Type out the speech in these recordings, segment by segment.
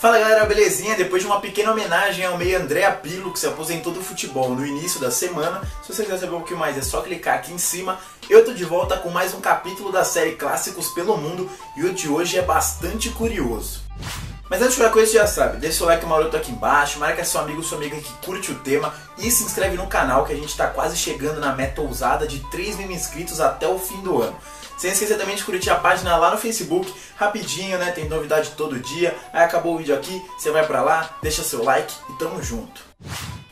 Fala galera, belezinha? Depois de uma pequena homenagem ao meio André Pilo, que se aposentou do futebol no início da semana, se você quiser saber um pouquinho mais é só clicar aqui em cima. Eu tô de volta com mais um capítulo da série Clássicos pelo Mundo e o de hoje é bastante curioso. Mas antes de qualquer coisa, você já sabe, deixa o like maroto aqui embaixo, marca seu amigo ou sua amiga que curte o tema e se inscreve no canal que a gente tá quase chegando na meta ousada de 3 mil inscritos até o fim do ano. Sem esquecer também de curtir a página lá no Facebook, rapidinho, né? Tem novidade todo dia. Aí acabou o vídeo aqui, você vai pra lá, deixa seu like e tamo junto.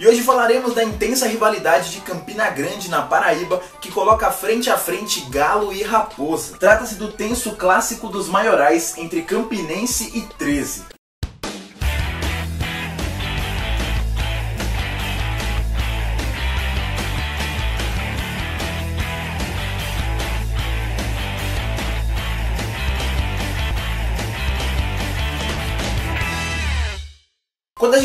E hoje falaremos da intensa rivalidade de Campina Grande na Paraíba, que coloca frente a frente Galo e Raposa. Trata-se do tenso clássico dos maiorais entre Campinense e 13.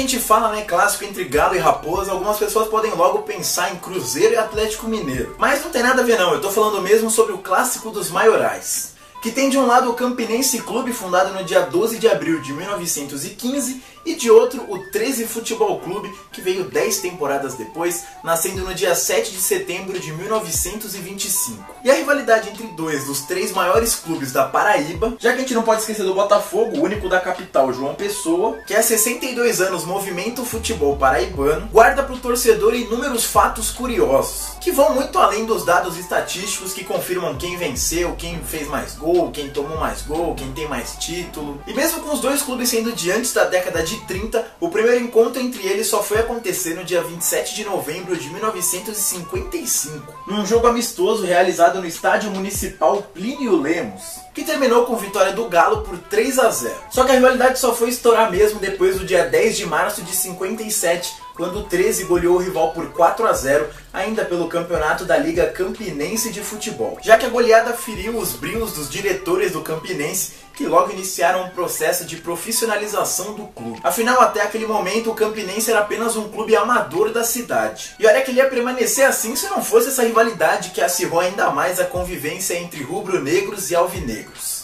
Gente fala né, clássico entre Galo e Raposa, algumas pessoas podem logo pensar em Cruzeiro e Atlético Mineiro. Mas não tem nada a ver não, eu tô falando mesmo sobre o clássico dos maiorais. Que tem de um lado o Campinense Clube, fundado no dia 12 de abril de 1915, e de outro o 13 Futebol Clube, que veio 10 temporadas depois, nascendo no dia 7 de setembro de 1925. E a rivalidade entre dois dos três maiores clubes da Paraíba, já que a gente não pode esquecer do Botafogo, o único da capital, João Pessoa, que há 62 anos movimenta o futebol paraibano, guarda para o torcedor inúmeros fatos curiosos, que vão muito além dos dados estatísticos que confirmam quem venceu, quem fez mais gol, quem tomou mais gol, quem tem mais título. E mesmo com os dois clubes sendo de antes da década de de 30, o primeiro encontro entre eles só foi acontecer no dia 27 de novembro de 1955, num jogo amistoso realizado no Estádio Municipal Plínio Lemos, que terminou com vitória do Galo por 3 a 0. Só que a rivalidade só foi estourar mesmo depois do dia 10 de março de 57, quando o 13 goleou o rival por 4 a 0, ainda pelo campeonato da Liga Campinense de Futebol. Já que a goleada feriu os brios dos diretores do Campinense, que logo iniciaram um processo de profissionalização do clube. Afinal, até aquele momento, o Campinense era apenas um clube amador da cidade. E olha que ele ia permanecer assim se não fosse essa rivalidade que acirrou ainda mais a convivência entre rubro-negros e alvinegros.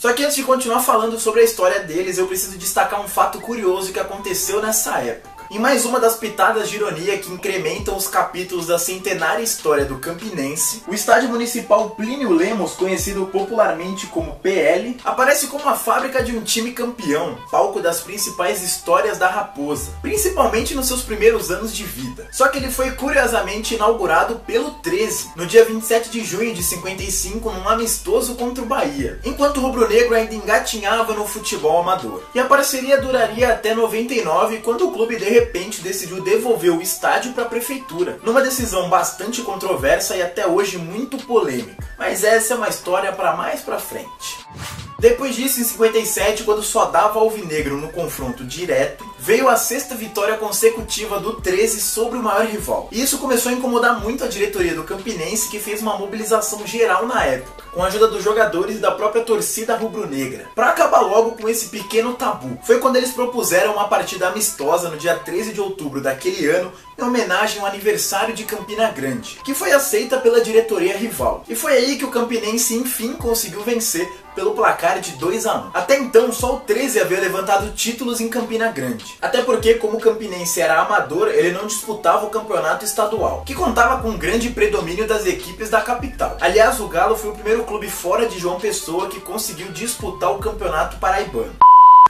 Só que antes de continuar falando sobre a história deles, eu preciso destacar um fato curioso que aconteceu nessa época. Em mais uma das pitadas de ironia que incrementam os capítulos da centenária história do Campinense, o estádio municipal Plínio Lemos, conhecido popularmente como PL, aparece como a fábrica de um time campeão, palco das principais histórias da Raposa, principalmente nos seus primeiros anos de vida. Só que ele foi curiosamente inaugurado pelo 13, no dia 27 de junho de 55, num amistoso contra o Bahia, enquanto o rubro-negro ainda engatinhava no futebol amador. E a parceria duraria até 99, quando o clube de repente decidiu devolver o estádio para a prefeitura, numa decisão bastante controversa e até hoje muito polêmica. Mas essa é uma história para mais para frente. Depois disso, em 57, quando só dava alvinegro no confronto direto, veio a sexta vitória consecutiva do 13 sobre o maior rival. E isso começou a incomodar muito a diretoria do Campinense, que fez uma mobilização geral na época com a ajuda dos jogadores e da própria torcida rubro-negra, para acabar logo com esse pequeno tabu. Foi quando eles propuseram uma partida amistosa no dia 13 de outubro daquele ano, em homenagem ao aniversário de Campina Grande, que foi aceita pela diretoria rival. E foi aí que o Campinense enfim conseguiu vencer pelo placar de 2 a 1. Até então, só o 13 havia levantado títulos em Campina Grande. Até porque, como o Campinense era amador, ele não disputava o campeonato estadual, que contava com um grande predomínio das equipes da capital. Aliás, o Galo foi o primeiro clube fora de João Pessoa que conseguiu disputar o campeonato paraibano.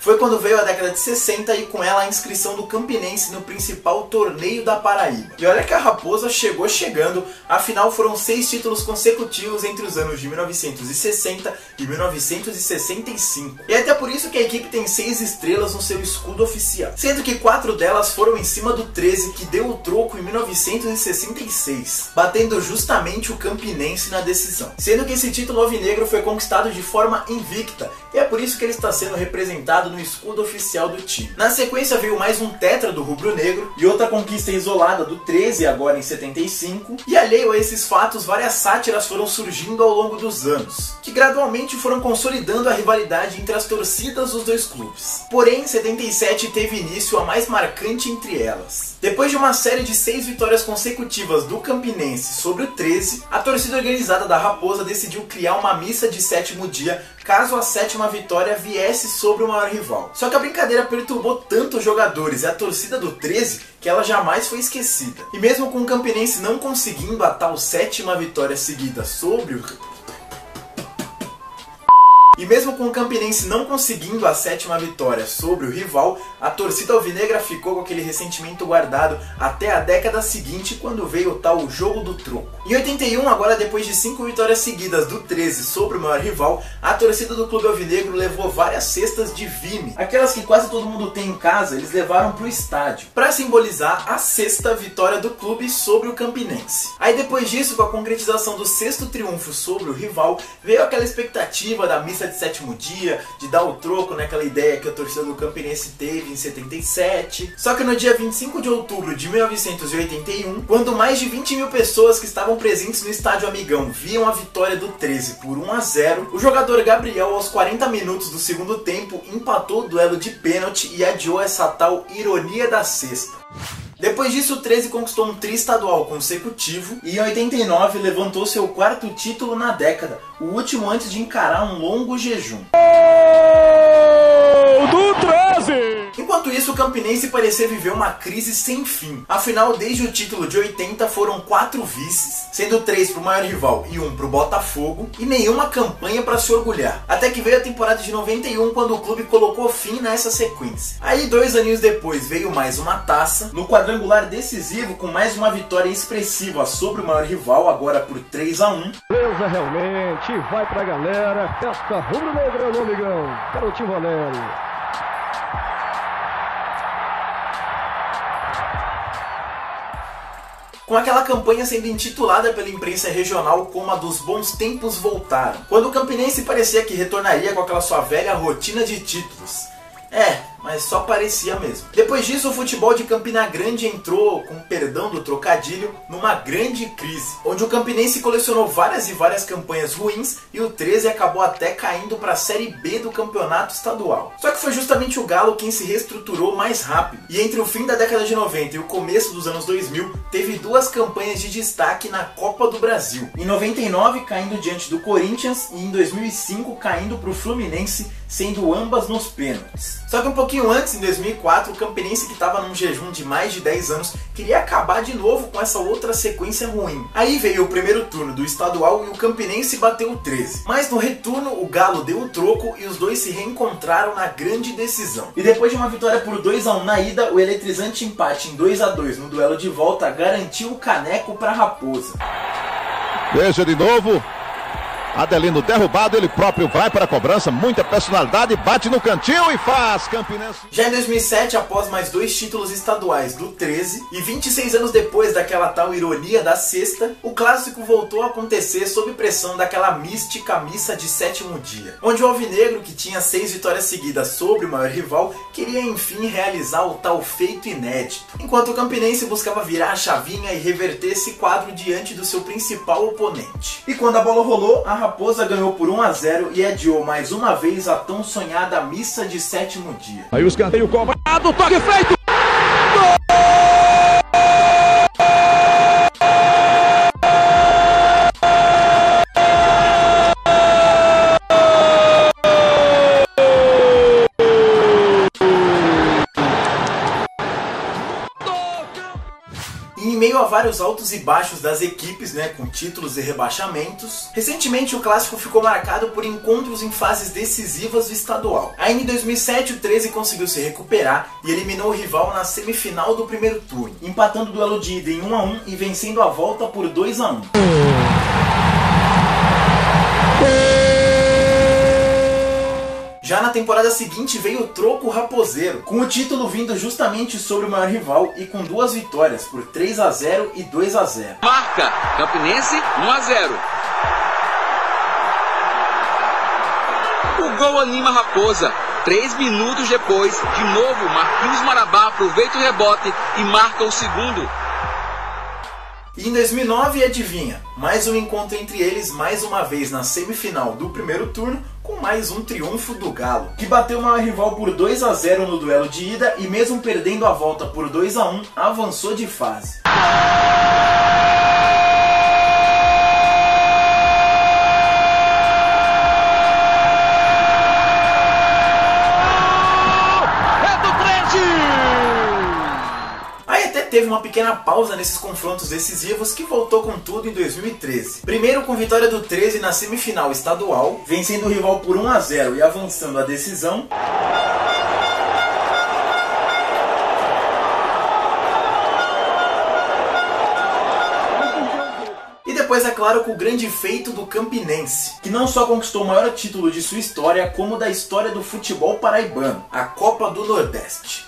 Foi quando veio a década de 60 e com ela a inscrição do Campinense no principal torneio da Paraíba. E olha que a Raposa chegou chegando, afinal foram seis títulos consecutivos entre os anos de 1960 e 1965. E é até por isso que a equipe tem seis estrelas no seu escudo oficial, sendo que quatro delas foram em cima do 13 que deu o troco em 1966, batendo justamente o Campinense na decisão. Sendo que esse título alvinegro foi conquistado de forma invicta, e é por isso que ele está sendo representado no escudo oficial do time. Na sequência veio mais um tetra do rubro-negro e outra conquista isolada do 13 agora em 75. E alheio a esses fatos, várias sátiras foram surgindo ao longo dos anos, que gradualmente foram consolidando a rivalidade entre as torcidas dos dois clubes. Porém, em 77 teve início a mais marcante entre elas. Depois de uma série de seis vitórias consecutivas do Campinense sobre o 13, a torcida organizada da Raposa decidiu criar uma missa de sétimo dia caso a sétima vitória viesse sobre o maior rival. Só que a brincadeira perturbou tanto os jogadores e a torcida do 13 que ela jamais foi esquecida. E mesmo com o Campinense não conseguindo a tal sétima vitória seguida sobre o e mesmo com o Campinense não conseguindo a sétima vitória sobre o rival, a torcida alvinegra ficou com aquele ressentimento guardado até a década seguinte, quando veio o tal jogo do troco. Em 81, agora depois de cinco vitórias seguidas do 13 sobre o maior rival, a torcida do clube alvinegro levou várias cestas de vime, aquelas que quase todo mundo tem em casa, eles levaram para o estádio, para simbolizar a sexta vitória do clube sobre o Campinense. Aí depois disso, com a concretização do sexto triunfo sobre o rival, veio aquela expectativa da missa de sétimo dia, de dar o troco naquela ideia que a torcida do Campinense teve em 77. Só que no dia 25 de outubro de 1981, quando mais de 20 mil pessoas que estavam presentes no estádio Amigão viam a vitória do 13 por 1 a 0, o jogador Gabriel, aos 40 minutos do segundo tempo, empatou o duelo de pênalti e adiou essa tal ironia da sexta. Depois disso, o 13 conquistou um tri-estadual consecutivo e em 89 levantou seu quarto título na década, o último antes de encarar um longo jejum. Do 13! Enquanto isso, o Campinense parecia viver uma crise sem fim. Afinal, desde o título de 80 foram quatro vices, sendo três para o maior rival e um para o Botafogo, e nenhuma campanha para se orgulhar. Até que veio a temporada de 91, quando o clube colocou fim nessa sequência. Aí, dois aninhos depois, veio mais uma taça, no quadrangular decisivo, com mais uma vitória expressiva sobre o maior rival, agora por 3 a 1 Beleza, realmente, vai pra galera, festa rubro-negra no amigão, garotinho Valério. Com aquela campanha sendo intitulada pela imprensa regional como a dos bons tempos voltaram, quando o Campinense parecia que retornaria com aquela sua velha rotina de títulos. É, mas só parecia mesmo. Depois disso, o futebol de Campina Grande entrou, com perdão do trocadilho, numa grande crise, onde o Campinense colecionou várias e várias campanhas ruins e o 13 acabou até caindo para a Série B do campeonato estadual. Só que foi justamente o Galo quem se reestruturou mais rápido, e entre o fim da década de 90 e o começo dos anos 2000, teve duas campanhas de destaque na Copa do Brasil. Em 99, caindo diante do Corinthians, e em 2005, caindo para o Fluminense, sendo ambas nos pênaltis. Só que um pouquinho antes, em 2004, o Campinense que estava num jejum de mais de 10 anos queria acabar de novo com essa outra sequência ruim. Aí veio o primeiro turno do estadual e o Campinense bateu o 13. Mas no retorno, o Galo deu o troco e os dois se reencontraram na grande decisão. E depois de uma vitória por 2 a 1 na ida, o eletrizante empate em 2 a 2 no duelo de volta garantiu o caneco para Raposa. Veja de novo, Adelino derrubado, ele próprio vai para a cobrança, muita personalidade, bate no cantinho e faz Campinense. Já em 2007, após mais dois títulos estaduais do 13 e 26 anos depois daquela tal ironia da sexta, o clássico voltou a acontecer sob pressão daquela mística missa de sétimo dia, onde o Alvinegro, que tinha seis vitórias seguidas sobre o maior rival, queria enfim realizar o tal feito inédito, enquanto o Campinense buscava virar a chavinha e reverter esse quadro diante do seu principal oponente. E quando a bola rolou, a Raposa ganhou por 1 a 0 e adiou mais uma vez a tão sonhada missa de sétimo dia. Aí o escanteio cobrado, toque feito! Vários altos e baixos das equipes, né, com títulos e rebaixamentos, recentemente o clássico ficou marcado por encontros em fases decisivas do estadual. Ainda em 2007, o 13 conseguiu se recuperar e eliminou o rival na semifinal do primeiro turno, empatando o duelo de ida em 1 a 1 e vencendo a volta por 2 a 1. Já na temporada seguinte veio o troco raposeiro, com o título vindo justamente sobre o maior rival e com duas vitórias por 3 a 0 e 2 a 0. Marca Campinense 1 a 0. O gol anima Raposa. Três minutos depois, de novo, Marquinhos Marabá aproveita o rebote e marca o segundo. E em 2009, adivinha? Mais um encontro entre eles, mais uma vez na semifinal do primeiro turno, com mais um triunfo do Galo, que bateu uma rival por 2 a 0 no duelo de ida e mesmo perdendo a volta por 2 a 1, avançou de fase. Teve uma pequena pausa nesses confrontos decisivos que voltou com tudo em 2013. Primeiro com vitória do 13 na semifinal estadual, vencendo o rival por 1 a 0 e avançando a decisão. depois, é claro, com o grande feito do Campinense, que não só conquistou o maior título de sua história, como da história do futebol paraibano, a Copa do Nordeste.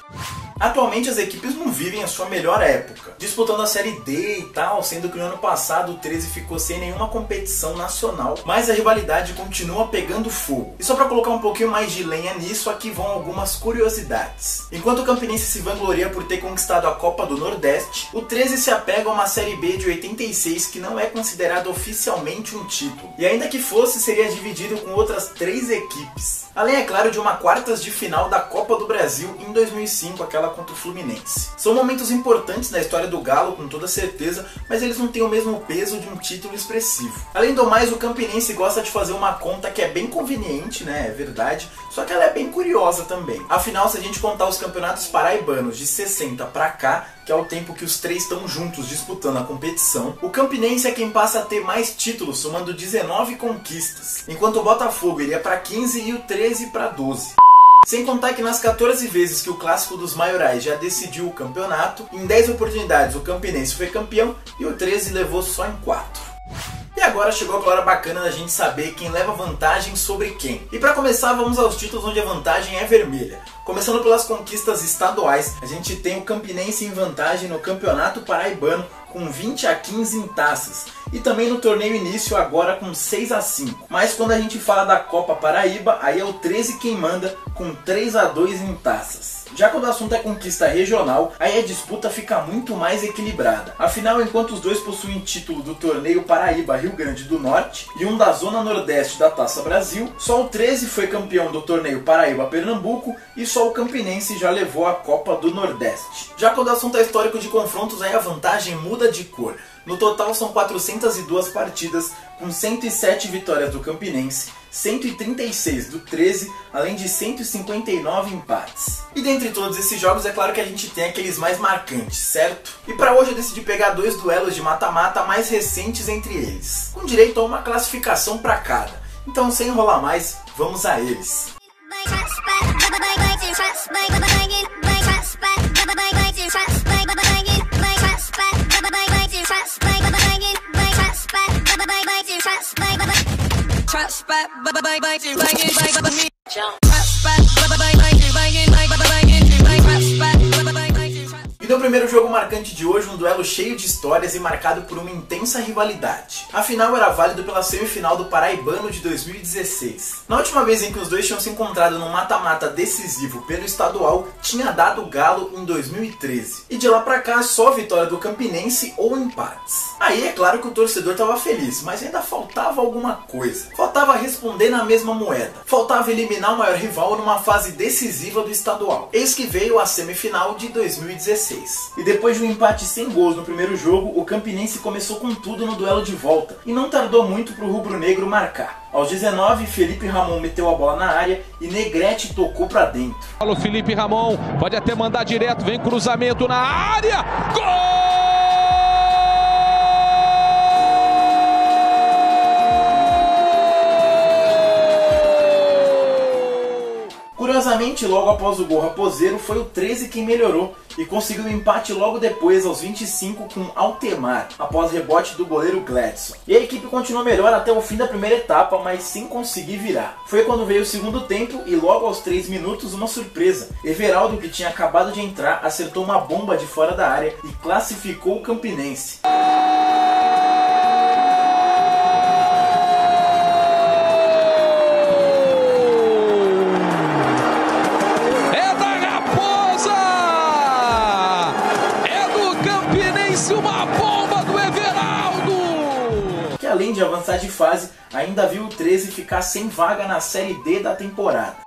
Atualmente as equipes não vivem a sua melhor época, disputando a Série D e tal, sendo que no ano passado o 13 ficou sem nenhuma competição nacional, mas a rivalidade continua pegando fogo. E só para colocar um pouquinho mais de lenha nisso, aqui vão algumas curiosidades. Enquanto o Campinense se vangloria por ter conquistado a Copa do Nordeste, o 13 se apega a uma Série B de 86 que não é considerada oficialmente um título. E ainda que fosse, seria dividido com outras três equipes. Além, é claro, de uma quartas de final da Copa do Brasil em 2005, aquela contra o Fluminense. São momentos importantes na história do Galo, com toda certeza, mas eles não têm o mesmo peso de um título expressivo. Além do mais, o Campinense gosta de fazer uma conta que é bem conveniente, né? É verdade, só que ela é bem curiosa também. Afinal, se a gente contar os campeonatos paraibanos de 60 para cá, que é o tempo que os três estão juntos disputando a competição, o Campinense é quem passa a ter mais títulos, somando 19 conquistas, enquanto o Botafogo iria para 15 e o 13 para 12. Sem contar que nas 14 vezes que o clássico dos maiorais já decidiu o campeonato, em 10 oportunidades o Campinense foi campeão e o 13 levou só em 4. E agora chegou a hora bacana da gente saber quem leva vantagem sobre quem. E para começar, vamos aos títulos onde a vantagem é vermelha. Começando pelas conquistas estaduais, a gente tem o Campinense em vantagem no Campeonato Paraibano com 20 a 15 em taças e também no torneio início agora com 6 a 5. Mas quando a gente fala da Copa Paraíba, aí é o 13 quem manda com 3 a 2 em taças. Já quando o assunto é conquista regional, aí a disputa fica muito mais equilibrada. Afinal, enquanto os dois possuem título do torneio Paraíba Rio Grande do Norte e um da zona nordeste da Taça Brasil, só o 13 foi campeão do torneio Paraíba Pernambuco e só o Campinense já levou a Copa do Nordeste. Já quando o assunto é histórico de confrontos, aí a vantagem muda de cor. No total são 402 partidas, com 107 vitórias do Campinense, 136 do 13, além de 159 empates. E dentre todos esses jogos, é claro que a gente tem aqueles mais marcantes, certo? E para hoje eu decidi pegar dois duelos de mata-mata mais recentes entre eles, com direito a uma classificação para cada. Então, sem enrolar mais, vamos a eles. Jump. Primeiro jogo marcante de hoje, um duelo cheio de histórias e marcado por uma intensa rivalidade. A final era válido pela semifinal do Paraibano de 2016. Na última vez em que os dois tinham se encontrado num mata-mata decisivo pelo estadual, tinha dado Galo em 2013. E de lá pra cá, só vitória do Campinense ou empates. Aí é claro que o torcedor estava feliz, mas ainda faltava alguma coisa. Faltava responder na mesma moeda. Faltava eliminar o maior rival numa fase decisiva do estadual. Eis que veio a semifinal de 2016. E depois de um empate sem gols no primeiro jogo, o Campinense começou com tudo no duelo de volta e não tardou muito para o rubro-negro marcar. Aos 19, Felipe Ramon meteu a bola na área e Negrete tocou para dentro. Felipe Ramon, pode até mandar direto, vem cruzamento na área. Gol! Curiosamente, logo após o gol raposeiro, foi o 13 quem melhorou e conseguiu um empate logo depois, aos 25, com Altemar, após rebote do goleiro Gladson. E a equipe continuou melhor até o fim da primeira etapa, mas sem conseguir virar. Foi quando veio o segundo tempo e logo aos 3 minutos uma surpresa. Everaldo, que tinha acabado de entrar, acertou uma bomba de fora da área e classificou o Campinense. 13 ficar sem vaga na Série D da temporada.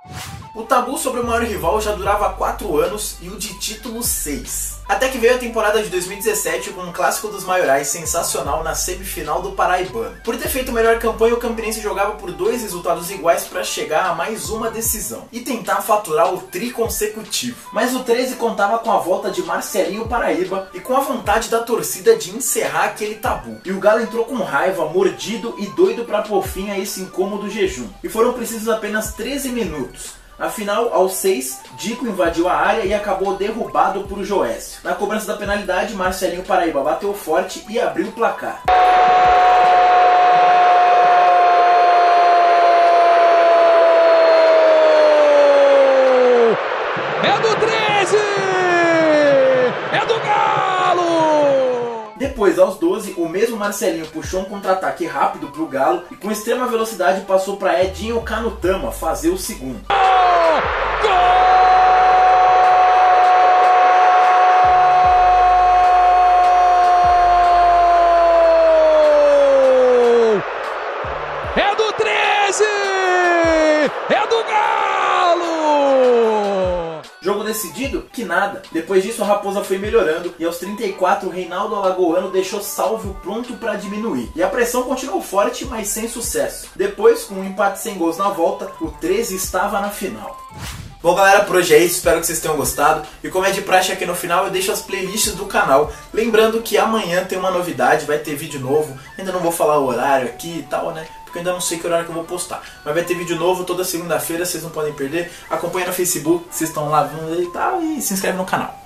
O tabu sobre o maior rival já durava 4 anos e o de título 6. Até que veio a temporada de 2017 com um clássico dos maiorais sensacional na semifinal do Paraibano. Por ter feito melhor campanha, o Campinense jogava por dois resultados iguais para chegar a mais uma decisão e tentar faturar o tri consecutivo. Mas o 13 contava com a volta de Marcelinho Paraíba e com a vontade da torcida de encerrar aquele tabu. E o Galo entrou com raiva, mordido e doido para pôr fim a esse incômodo jejum. E foram precisos apenas 13 minutos Afinal, aos 6, Dico invadiu a área e acabou derrubado por Joécio. Na cobrança da penalidade, Marcelinho Paraíba bateu forte e abriu o placar. É do 13! É do Galo! Depois, aos 12, o mesmo Marcelinho puxou um contra-ataque rápido para o Galo e com extrema velocidade passou para Edinho Canutama fazer o segundo. É do 13! É do Galo! Jogo decidido? Que nada. Depois disso, a Raposa foi melhorando e aos 34, o Reinaldo Alagoano deixou Salvio pronto para diminuir. E a pressão continuou forte, mas sem sucesso. Depois, com um empate sem gols na volta, o 13 estava na final. Bom galera, por hoje é isso, espero que vocês tenham gostado. E como é de praxe aqui no final, eu deixo as playlists do canal. Lembrando que amanhã tem uma novidade, vai ter vídeo novo. Ainda não vou falar o horário aqui e tal, né? Porque eu ainda não sei que horário que eu vou postar. Mas vai ter vídeo novo toda segunda-feira, vocês não podem perder. Acompanha no Facebook, vocês estão lá vendo e tal. E se inscreve no canal.